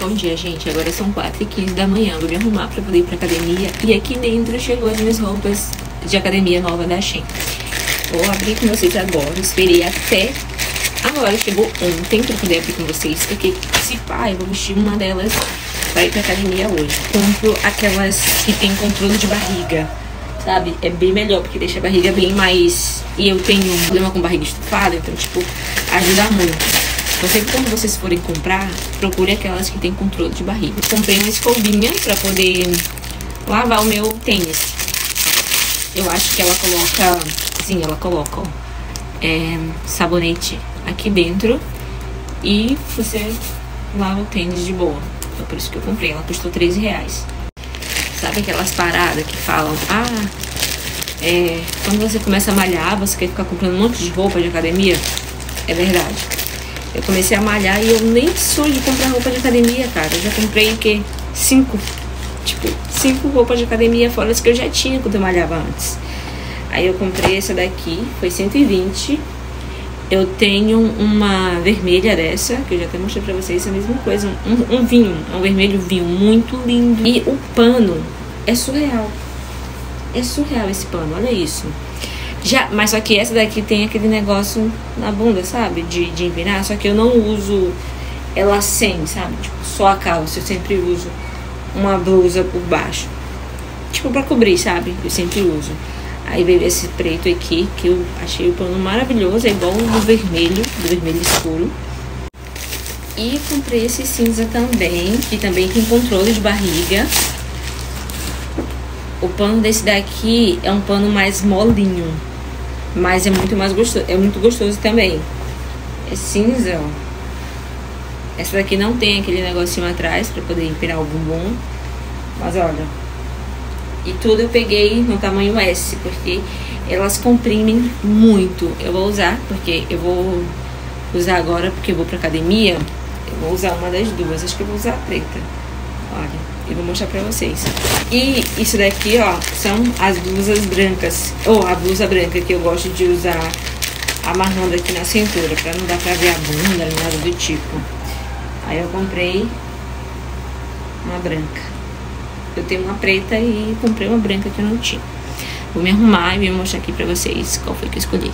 Bom dia, gente. Agora são 4h15 da manhã. Vou me arrumar pra poder ir pra academia. E aqui dentro chegou as minhas roupas de academia nova da Shein. Vou abrir com vocês agora. Esperei até agora. Chegou ontem pra poder abrir com vocês. Porque se pá, eu vou vestir uma delas pra ir pra academia hoje. Compro aquelas que tem controle de barriga. Sabe? É bem melhor, porque deixa a barriga bem mais... E eu tenho um problema com barriga estufada, então, tipo, ajuda muito. Sempre quando vocês forem comprar, procure aquelas que tem controle de barriga. Eu comprei uma escovinha pra poder lavar o meu tênis. Eu acho que ela coloca... Sim, ela coloca, ó, é, sabonete aqui dentro. E você lava o tênis de boa. Então, por isso que eu comprei. Ela custou 13 reais. Sabe aquelas paradas que falam, ah, é, quando você começa a malhar, você quer ficar comprando um monte de roupa de academia? É verdade. Eu comecei a malhar e eu nem sou de comprar roupa de academia, cara. Eu já comprei o quê? Cinco. Tipo, cinco roupas de academia fora as que eu já tinha quando eu malhava antes. Aí eu comprei essa daqui, foi 120. Eu tenho uma vermelha dessa, que eu já até mostrei pra vocês, a mesma coisa. Um, um vinho, um vermelho vinho, muito lindo. E o pano é surreal. É surreal esse pano, olha isso. Já, mas só que essa daqui tem aquele negócio na bunda, sabe? De, de empinar. Só que eu não uso ela sem, sabe? Tipo, só a calça. Eu sempre uso uma blusa por baixo. Tipo, pra cobrir, sabe? Eu sempre uso. Aí veio esse preto aqui, que eu achei o pano maravilhoso. É igual do vermelho, do vermelho escuro. E comprei esse cinza também, que também tem controle de barriga. O pano desse daqui é um pano mais molinho. Mas é muito mais gostoso, é muito gostoso também. É cinza, ó. Essa daqui não tem aquele negocinho atrás para poder empinar o bumbum. Mas olha. E tudo eu peguei no tamanho S, porque elas comprimem muito. Eu vou usar, porque eu vou usar agora, porque eu vou pra academia. Eu vou usar uma das duas. Acho que eu vou usar a preta. Olha. Eu vou mostrar pra vocês. E isso daqui, ó, são as blusas brancas. Ou a blusa branca que eu gosto de usar amarrando aqui na cintura, pra não dar pra ver a bunda, nada do tipo. Aí eu comprei uma branca. Eu tenho uma preta e comprei uma branca que eu não tinha. Vou me arrumar e vou mostrar aqui pra vocês qual foi que eu escolhi.